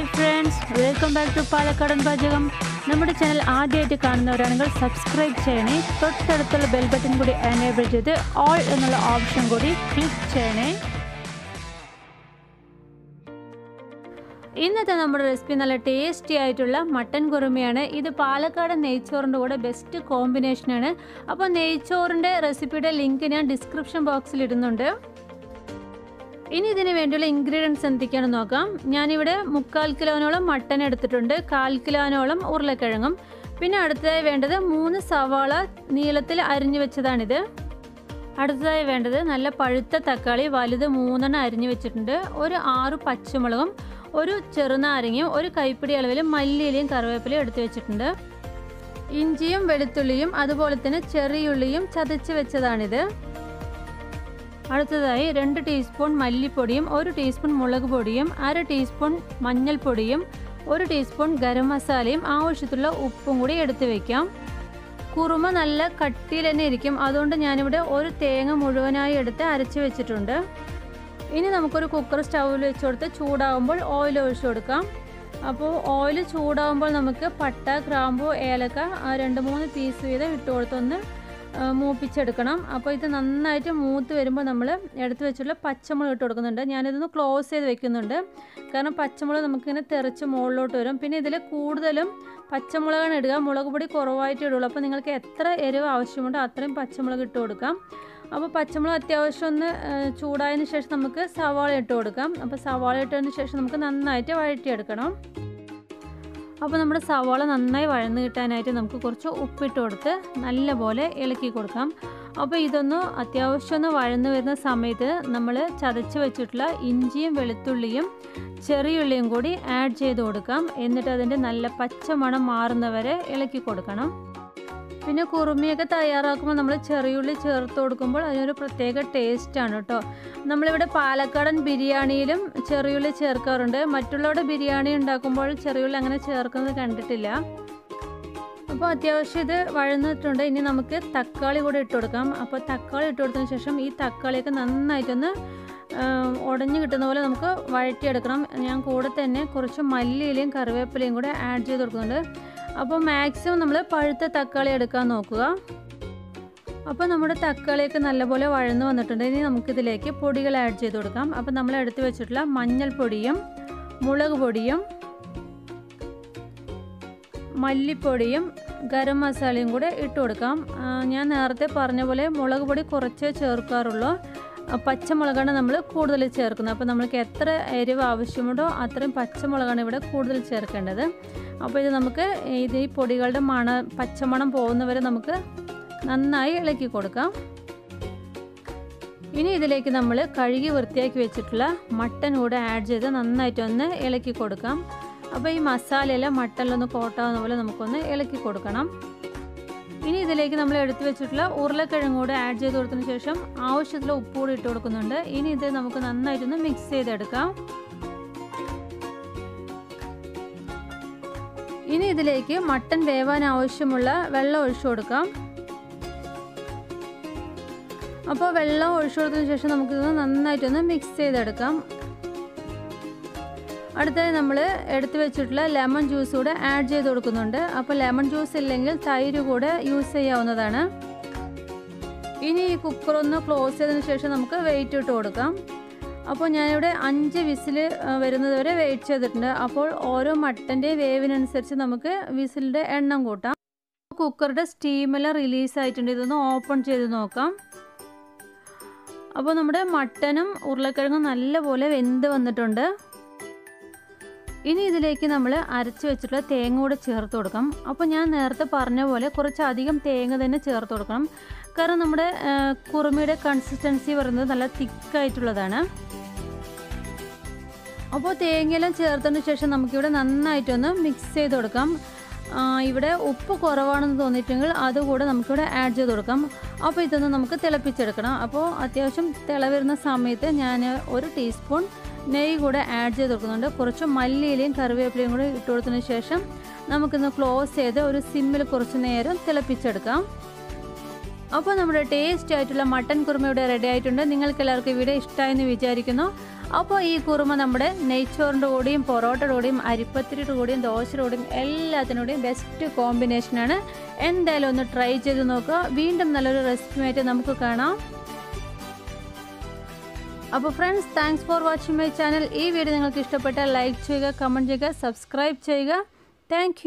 Hi friends welcome back to പാലക്കാടൻ പാചകം നമ്മുടെ ചാനൽ ആദ്യമായിട്ട് കാണുന്നവരാണെങ്കിൽ സബ്സ്ക്രൈബ് ചെയ്യണേ. തൊട്ടടുത്തുള്ള ബെൽ ബട്ടൺ കൂടി എനേബിൾ ചെയ്ത് ഓൾ എന്നുള്ള ഓപ്ഷൻ കൂടി ക്ലിക്ക് ചെയ്യണേ. ഇന്നത്തെ നമ്മുടെ റെസിപ്പി നല്ല ടേസ്റ്റി ആയിട്ടുള്ള മട്ടൻ കുറുമയാണ്. ഇത് പാലക്കാട് നെയ്ച്ചോറിന്റെ കൂടെ ബെസ്റ്റ് കോമ്പിനേഷനാണ് അപ്പോൾ നെയ്ച്ചോറിന്റെ റെസിപ്പിയുടെ ലിങ്ക് ഞാൻ ഡിസ്ക്രിപ്ഷൻ ബോക്സിൽ ഇടുന്നുണ്ട്. ഇനി ഇതിന് വേണ്ടിയുള്ള ഇൻഗ്രീഡിയൻസ് എന്തൊക്കെയാണെന്ന് നോക്കാം. ഞാനിവിടെ മുക്കാൽ കിലോനോളം മട്ടൻ എടുത്തിട്ടുണ്ട്. കാൽ കിലോനോളം ഉരുളക്കിഴങ്ങും. പിന്നെ അടുത്തതായി വേണ്ടത് മൂന്ന് സവാള നീളത്തിൽ അരിഞ്ഞു വെച്ചതാണിത്. അടുത്തതായി വേണ്ടത് നല്ല പഴുത്ത തക്കാളി വലുത് മൂന്നെണ്ണം അരിഞ്ഞു വെച്ചിട്ടുണ്ട്. ഒരു ആറ് പച്ചമുളകും ഒരു ചെറുനാരങ്ങയും ഒരു കൈപ്പിടി അളവിൽ മല്ലിയിലയും കറിവേപ്പിലയും എടുത്തു വെച്ചിട്ടുണ്ട്. ഇഞ്ചിയും വെളുത്തുള്ളിയും അതുപോലെ തന്നെ ചെറിയുള്ളിയും ചതച്ച് വെച്ചതാണിത്. അടുത്തതായി രണ്ട് ടീസ്പൂൺ മല്ലിപ്പൊടിയും ഒരു ടീസ്പൂൺ മുളക് പൊടിയും അര ടീസ്പൂൺ മഞ്ഞൾപ്പൊടിയും ഒരു ടീസ്പൂൺ ഗരം മസാലയും ആവശ്യത്തിലുള്ള ഉപ്പും കൂടി എടുത്തു വയ്ക്കാം കുറുമ നല്ല കട്ടിയിൽ തന്നെ ഇരിക്കും. അതുകൊണ്ട് ഞാനിവിടെ ഒരു തേങ്ങ മുഴുവനായി എടുത്ത് അരച്ച് വെച്ചിട്ടുണ്ട്. ഇനി നമുക്കൊരു കുക്കർ സ്റ്റൗവിൽ വെച്ച് കൊടുത്ത് ചൂടാകുമ്പോൾ ഓയിൽ ഒഴിച്ചു കൊടുക്കാം. അപ്പോൾ ഓയിൽ ചൂടാകുമ്പോൾ നമുക്ക് പട്ട ഗ്രാമ്പു ഏലക്ക രണ്ട് മൂന്ന് പീസ് വീതം ഇട്ട് കൊടുത്തൊന്ന് മൂപ്പിച്ചെടുക്കണം. അപ്പോൾ ഇത് നന്നായിട്ട് മൂത്ത് വരുമ്പോൾ നമ്മൾ എടുത്ത് വെച്ചുള്ള പച്ചമുളക് ഇട്ട് കൊടുക്കുന്നുണ്ട്. ഞാനിതൊന്ന് ക്ലോസ് ചെയ്ത് വെക്കുന്നുണ്ട്. കാരണം പച്ചമുളക് നമുക്കിങ്ങനെ തെറിച്ച് മുകളിലോട്ട് വരും. പിന്നെ ഇതിൽ കൂടുതലും പച്ചമുളകാണ് ഇടുക. മുളക് പൊടി കുറവായിട്ട് ഇടുള്ളൂ. അപ്പോൾ നിങ്ങൾക്ക് എത്ര എരിവ് ആവശ്യമുണ്ടോ അത്രയും പച്ചമുളക് ഇട്ട് കൊടുക്കാം. അപ്പോൾ പച്ചമുളക് അത്യാവശ്യം ഒന്ന് ചൂടായതിന് ശേഷം നമുക്ക് സവാള ഇട്ട് കൊടുക്കാം. അപ്പോൾ സവാള ഇട്ടതിന് ശേഷം നമുക്ക് നന്നായിട്ട് വഴറ്റിയെടുക്കണം. അപ്പോൾ നമ്മുടെ സവാള നന്നായി വഴന്ന് കിട്ടാനായിട്ട് നമുക്ക് കുറച്ച് ഉപ്പിട്ട് കൊടുത്ത് നല്ലപോലെ ഇളക്കി കൊടുക്കാം. അപ്പോൾ ഇതൊന്ന് അത്യാവശ്യം ഒന്ന് വഴന്ന് വരുന്ന സമയത്ത് നമ്മൾ ചതച്ച് വെച്ചിട്ടുള്ള ഇഞ്ചിയും വെളുത്തുള്ളിയും ചെറിയുള്ളിയും കൂടി ആഡ് ചെയ്ത് കൊടുക്കാം. എന്നിട്ട് അതിന്റെ നല്ല പച്ചമണം മാറുന്നവരെ ഇളക്കി കൊടുക്കണം. പിന്നെ കുറുമിയൊക്കെ തയ്യാറാക്കുമ്പോൾ നമ്മൾ ചെറിയുള്ളി ചേർത്ത് കൊടുക്കുമ്പോൾ അതിനൊരു പ്രത്യേക ടേസ്റ്റാണ് കേട്ടോ. നമ്മളിവിടെ പാലക്കാടൻ ബിരിയാണിയിലും ചെറിയുള്ളി ചേർക്കാറുണ്ട്. മറ്റുള്ളവരുടെ ബിരിയാണി ഉണ്ടാക്കുമ്പോൾ ചെറിയുള്ളി അങ്ങനെ ചേർക്കുന്നത് കണ്ടിട്ടില്ല. അപ്പോൾ അത്യാവശ്യം ഇത് വഴന്നിട്ടുണ്ട്. ഇനി നമുക്ക് തക്കാളി കൂടെ ഇട്ട് കൊടുക്കാം. അപ്പോൾ തക്കാളി ഇട്ട് കൊടുത്തതിന് ശേഷം ഈ തക്കാളിയൊക്കെ നന്നായിട്ടൊന്ന് ഉടഞ്ഞു കിട്ടുന്ന പോലെ നമുക്ക് വഴറ്റിയെടുക്കണം. ഞാൻ കൂടെ തന്നെ കുറച്ച് മല്ലിയിലയും കറിവേപ്പിലയും കൂടെ ആഡ് ചെയ്ത് കൊടുക്കുന്നുണ്ട്. അപ്പോൾ മാക്സിമം നമ്മൾ പഴുത്ത തക്കാളി എടുക്കാൻ നോക്കുക. അപ്പോൾ നമ്മുടെ തക്കാളിയൊക്കെ നല്ലപോലെ വഴന്നു വന്നിട്ടുണ്ട്. ഇനി നമുക്കിതിലേക്ക് പൊടികൾ ആഡ് ചെയ്ത് കൊടുക്കാം. അപ്പോൾ നമ്മൾ എടുത്തു വെച്ചിട്ടുള്ള മഞ്ഞൾപ്പൊടിയും മുളക് പൊടിയും മല്ലിപ്പൊടിയും ഗരം മസാലയും കൂടെ ഇട്ട് കൊടുക്കാം. ഞാൻ നേരത്തെ പറഞ്ഞ പോലെ മുളക് പൊടി കുറച്ചേ ചേർക്കാറുള്ളൂ. പച്ചമുളകാണ് നമ്മൾ കൂടുതൽ ചേർക്കുന്നത്. അപ്പോൾ നമ്മൾക്ക് എത്ര എരിവ് ആവശ്യമുണ്ടോ അത്രയും പച്ചമുളകാണ് ഇവിടെ കൂടുതൽ ചേർക്കേണ്ടത്. അപ്പോൾ ഇത് നമുക്ക് ഇത് ഈ പൊടികളുടെ മണ പച്ചമണം പോകുന്നവരെ നമുക്ക് നന്നായി ഇളക്കി കൊടുക്കാം. ഇനി ഇതിലേക്ക് നമ്മൾ കഴുകി വൃത്തിയാക്കി വെച്ചിട്ടുള്ള മട്ടൻ കൂടെ ആഡ് ചെയ്ത് നന്നായിട്ടൊന്ന് ഇളക്കി കൊടുക്കാം. അപ്പോൾ ഈ മസാലയെല്ലാം മട്ടനിലൊന്ന് കോട്ടാവുന്ന പോലെ നമുക്കൊന്ന് ഇളക്കി കൊടുക്കണം. ഇതിലേക്ക് നമ്മൾ എടുത്തു വെച്ചിട്ടുള്ള ഉരുളക്കിഴങ്ങ് കൂടെ ആഡ് ചെയ്ത് കൊടുത്തതിന് ശേഷം ആവശ്യത്തിലുള്ള ഉപ്പ് കൂടി ഇട്ട് കൊടുക്കുന്നുണ്ട്. ഇനി ഇത് നമുക്ക് നന്നായിട്ടൊന്ന് മിക്സ് ചെയ്തെടുക്കാം. ഇനി ഇതിലേക്ക് മട്ടൻ വേവാൻ ആവശ്യമുള്ള വെള്ളം ഒഴിച്ചു കൊടുക്കാം. അപ്പോൾ വെള്ളം ഒഴിച്ചു കൊടുത്തതിന് ശേഷം നമുക്കിതൊന്ന് നന്നായിട്ടൊന്ന് മിക്സ് ചെയ്തെടുക്കാം. അടുത്തതായി നമ്മൾ എടുത്തു വെച്ചിട്ടുള്ള ലെമൺ ജ്യൂസ് കൂടെ ആഡ് ചെയ്ത് കൊടുക്കുന്നുണ്ട്. അപ്പോൾ ലെമൺ ജ്യൂസ് ഇല്ലെങ്കിൽ തൈര് കൂടെ യൂസ് ചെയ്യാവുന്നതാണ്. ഇനി ഈ കുക്കർ ഒന്ന് ക്ലോസ് ചെയ്തതിന് ശേഷം നമുക്ക് വെയിറ്റ് ഇട്ട് കൊടുക്കാം. അപ്പോൾ ഞാനിവിടെ അഞ്ച് വിസിൽ വരുന്നത് വരെ വെയിറ്റ് ചെയ്തിട്ടുണ്ട്. അപ്പോൾ ഓരോ മട്ടന്റെ വേവിനനുസരിച്ച് നമുക്ക് വിസിലിന്റെ എണ്ണം കൂട്ടാം. കുക്കറുടെ സ്റ്റീമെല്ലാം റിലീസ് ആയിട്ടുണ്ട്. ഇതൊന്ന് ഓപ്പൺ ചെയ്ത് നോക്കാം. അപ്പോൾ നമ്മുടെ മട്ടനും ഉരുളക്കിഴങ്ങും നല്ലപോലെ വെന്ത് വന്നിട്ടുണ്ട്. ഇനി ഇതിലേക്ക് നമ്മൾ അരച്ച് വെച്ചിട്ടുള്ള തേങ്ങ കൂടെ ചേർത്ത് കൊടുക്കാം. അപ്പോൾ ഞാൻ നേരത്തെ പറഞ്ഞ പോലെ കുറച്ചധികം തേങ്ങ തന്നെ ചേർത്ത് കൊടുക്കണം. കാരണം നമ്മുടെ കുറുമയുടെ കൺസിസ്റ്റൻസി പറയുന്നത് നല്ല തിക്കായിട്ടുള്ളതാണ്. അപ്പോൾ തേങ്ങയെല്ലാം ചേർത്തതിന് ശേഷം നമുക്കിവിടെ നന്നായിട്ടൊന്ന് മിക്സ് ചെയ്ത് കൊടുക്കാം. ഇവിടെ ഉപ്പ് കുറവാണെന്ന് തോന്നിയിട്ടെങ്കിൽ അതുകൂടെ നമുക്കിവിടെ ആഡ് ചെയ്ത് കൊടുക്കാം. അപ്പോൾ ഇതൊന്ന് നമുക്ക് തിളപ്പിച്ചെടുക്കണം. അപ്പോൾ അത്യാവശ്യം തിള വരുന്ന സമയത്ത് ഞാൻ ഒരു ടീസ്പൂൺ നെയ്യ് കൂടെ ആഡ് ചെയ്ത് കൊടുക്കുന്നുണ്ട്. കുറച്ച് മല്ലിയിലയും കറിവേപ്പിലയും കൂടെ ഇട്ട് കൊടുത്തതിന് ശേഷം നമുക്കിന്ന് ക്ലോസ് ചെയ്ത് ഒരു സിമ്മിൽ കുറച്ച് നേരം തിളപ്പിച്ചെടുക്കാം. അപ്പോൾ നമ്മുടെ ടേസ്റ്റി ആയിട്ടുള്ള മട്ടൻ കുറുമ ഇവിടെ റെഡി ആയിട്ടുണ്ട്. നിങ്ങൾക്ക് എല്ലാവർക്കും ഇവിടെ ഇഷ്ടമായെന്ന് വിചാരിക്കുന്നു. അപ്പോൾ ഈ കുറുമ നമ്മുടെ നെയ്ച്ചോറിന്റെ കൂടെയും പൊറോട്ടയുടെ കൂടെയും അരിപ്പത്തിരിയുടെ കൂടെയും ദോശയുടെ കൂടെയും എല്ലാത്തിനോടെയും ബെസ്റ്റ് കോമ്പിനേഷനാണ് എന്തായാലും ഒന്ന് ട്രൈ ചെയ്ത് നോക്കുക. വീണ്ടും നല്ലൊരു റെസിപ്പിയായിട്ട് നമുക്ക് കാണാം. അപ്പോൾ friends thanks for watching my channel ഈ വീഡിയോ നിങ്ങൾക്ക് ഇഷ്ടപ്പെട്ടാൽ ലൈക്ക് ചെയ്യുക കമന്റ് ചെയ്യുക സബ്സ്ക്രൈബ് ചെയ്യുക. താങ്ക്